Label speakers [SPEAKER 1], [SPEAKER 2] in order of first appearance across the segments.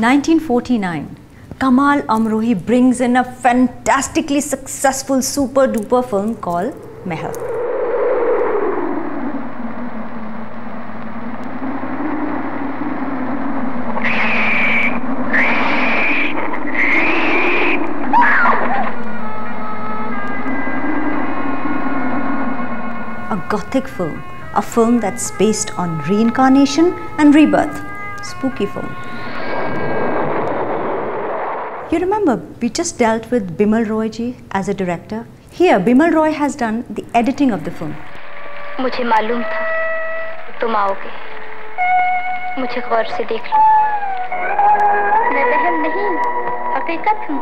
[SPEAKER 1] 1949, Kamal Amrohi brings in a fantastically successful super duper film called Mahal. A gothic film, a film that's based on reincarnation and rebirth. Spooky film. You remember, we just dealt with Bimal Roy ji as a director. Here, Bimal Roy has done the editing of the film.
[SPEAKER 2] मुझे मालूम था तुम आओगे मुझे गौर से देख लो मैं वहम नहीं हकीकत हूँ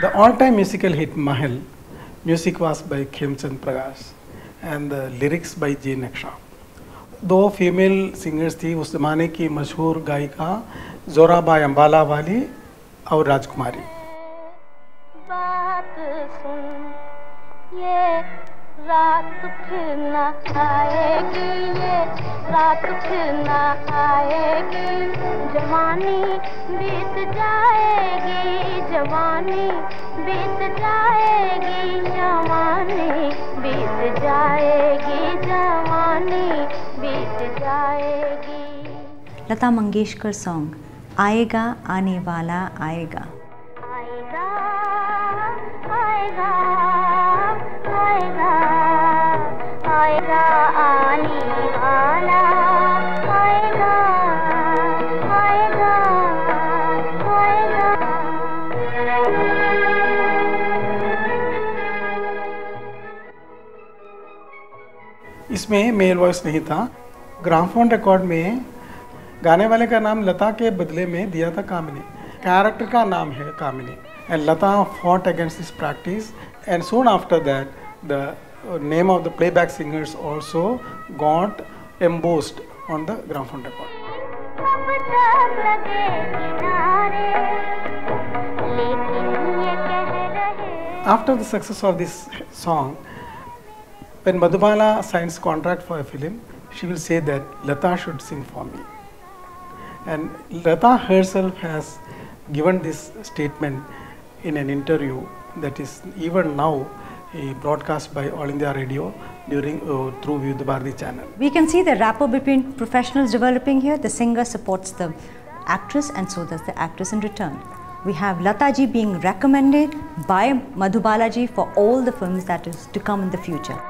[SPEAKER 3] The all-time musical hit Mahal, music was by Khemchand Prakash and the lyrics by J. Naksha. दो फीमेल सिंगर्स थी, उस ज़माने की मशहूर गायिका जोराबाई अम्बाला वाली और राजकुमारी।
[SPEAKER 2] बात सुन, ये रात फिर आएगी, ये रात फिर आएगी। जवानी बीत जाएगी, जवानी बीत जाएगी, जवानी
[SPEAKER 1] Lata Mangeshkar song आएगा आने वाला आएगा।
[SPEAKER 2] आएगा आएगा आएगा आएगा आने वाला आएगा आएगा
[SPEAKER 3] इसमें मेल वॉइस नहीं था। ग्रामफोन रिकॉर्ड में गाने वाले का नाम लता के बदले में दिया था कामिनी। कैरेक्टर का नाम है Kamini. And Lata fought against this practice and soon after that the name of the playback
[SPEAKER 2] singers also got embossed on the gramophone record
[SPEAKER 3] After the success of this song, when Madhubala signs contract for a film, she will say that Lata should sing for me. And Lata herself has given this statement in an interview that is even now broadcast by All India Radio during uh, through Vidya Bharati channel.
[SPEAKER 1] We can see the rapport between professionals developing here. The singer supports the actress and so does the actress in return. We have Lata ji being recommended by Madhubala ji for all the films that is to come in the future.